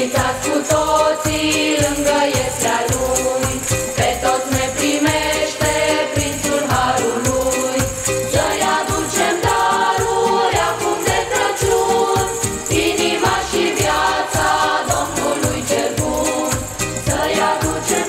Cu toții lângă este lumi Pe toți ne primește prințul harului. Să-i daruri acum de Crăciun. Inima și viața Domnului cel bun Să-i aducem